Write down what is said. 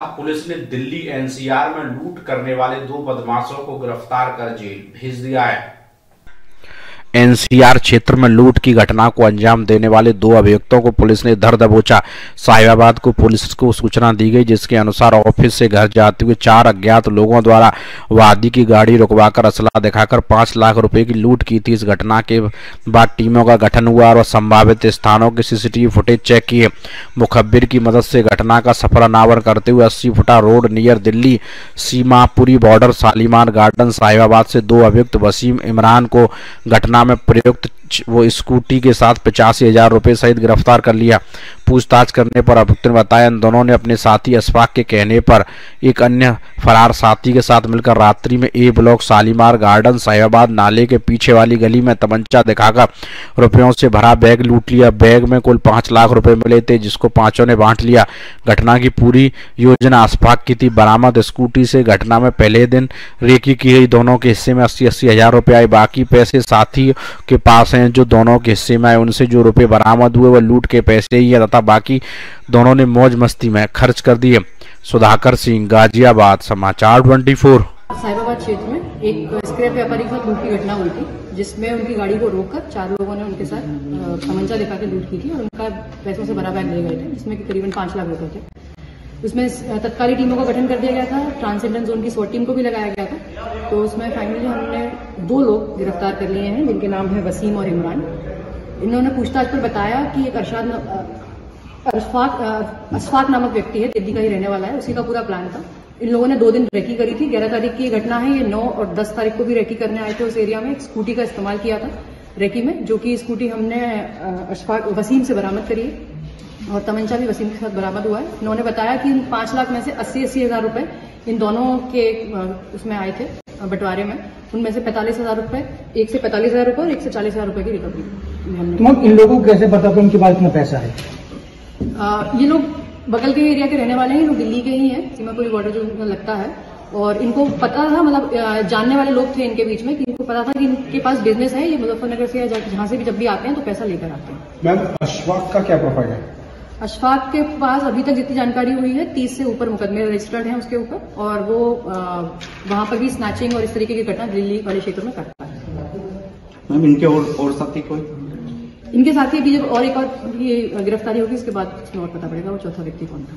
Police ने Delhi NCR में लूट करने वाले दो बदमाशों को गिरफ़्तार कर जेल भेज दिया है। एनसीआर क्षेत्र में लूट की घटना को अंजाम देने वाले दो अभियुक्तों को पुलिस ने धर दबोचा साहिबाबाद को पुलिस को सूचना दी गई, जिसके अनुसार ऑफ़िस से घर जाते हुए चार अज्ञात लोगों द्वारा वादी की गाड़ी रुकवाकर असला दिखाकर पाँच लाख रुपए की लूट की थी। इस घटना के बाद टीमों का गठन हुआ और संभावित स्थानों के सीसीटीवी फुटेज चेक किए। मुखबिर की मदद से घटना का सफल अनावर करते हुए अस्सी फुटा road near Delhi Seemapuri border, Shalimar Garden, Sahibabad से दो अभियुक्त वसीम इमरान को घटना में प्रयुक्त वो स्कूटी के साथ पचासी हज़ार रुपये सहित गिरफ़्तार कर लिया। पूछताछ करने पर अभियुक्त ने बताया, इन दोनों ने अपने साथी अशफाक के कहने पर एक अन्य फरार साथी के साथ मिलकर रात्रि में A block Shalimar Garden, Sahibabad नाले के पीछे वाली गली में तमंचा दिखाकर रुपयों से भरा बैग लूट लिया। बैग में कुल पाँच लाख रुपए मिले थे, जिसको पाँचों ने बांट लिया। घटना की पूरी योजना अशफाक की थी। बरामद स्कूटी से घटना में पहले दिन रेकी की गई। दोनों के हिस्से में अस्सी अस्सी हज़ार रुपये आए। बाकी पैसे साथी के पास हैं। जो दोनों के हिस्से में आए उनसे जो रुपए बरामद हुए, वह लूट के पैसे ही है तथा बाकी दोनों ने मौज मस्ती में खर्च कर दिए। सुधाकर सिंह, गाजियाबाद, समाचार 24 साहिबाबाद क्षेत्र में एक स्क्रैप व्यापारी के लूट की घटना हुई थी, जिसमें उनकी गाड़ी को रोककर चार लोगों ने उनके साथ तमंचा दिखा के लूट की थी और उनका पैसों से भरा बैग ले गए थे, जिसमें करीबन पाँच लाख रुपए थे। उसमें तत्काली टीमों का गठन कर दिया गया था ट्रांसजेंडर जोन की स्वट टीम को भी लगाया गया था। तो उसमें फाइनली हमने दो लोग गिरफ़्तार कर लिए हैं, जिनके नाम है वसीम और इमरान। इन्होंने पूछताछ पर बताया कि एक अरशाद अशफाक अशफाक नामक व्यक्ति है, दिल्ली का ही रहने वाला है, उसी का पूरा प्लान था। इन लोगों ने दो दिन रेकी करी थी, ग्यारह तारीख की घटना है, ये नौ और दस तारीख को भी रेकी करने आए थे उस एरिया में, एक स्कूटी का इस्तेमाल किया था रेकी में, जो कि स्कूटी हमने अशफाक, वसीम से बरामद करी है। और तमंचा भी वसीम के साथ बरामद हुआ है। उन्होंने बताया कि इन पाँच लाख में से अस्सी अस्सी हज़ार रुपए इन दोनों के उसमें आए थे बंटवारे में। उनमें से पैंतालीस हज़ार रुपए एक से पैंतालीस हज़ार रुपए और एक से चालीस हज़ार रुपए की रिकवरी इन लोगों को कैसे पता था उनके पास इतना पैसा है? आ, ये लोग बगल के एरिया के रहने वाले हैं लोग दिल्ली के ही हैं। सीमापुरी बॉर्डर जो लगता है। और इनको पता था मतलब जानने वाले लोग थे इनके बीच में कि इनको पता था कि इनके पास बिज़नेस है ये मुजफ्फरनगर से या जहाँ से भी जब भी आते हैं तो पैसा लेकर आते हैं। मैम अशफाक का क्या प्रोफ़ाइल है? अशफाक के पास अभी तक जितनी जानकारी हुई है तीस से ऊपर मुकदमे रजिस्टर्ड हैं उसके ऊपर और वो वहाँ पर भी स्नैचिंग और इस तरीके की घटना दिल्ली वाले क्षेत्र में करता है। मैम इनके और, और साथी कोई? इनके साथी अभी जब और एक और गिरफ्तारी होगी इसके बाद और पता पड़ेगा वो चौथा व्यक्ति कौन था।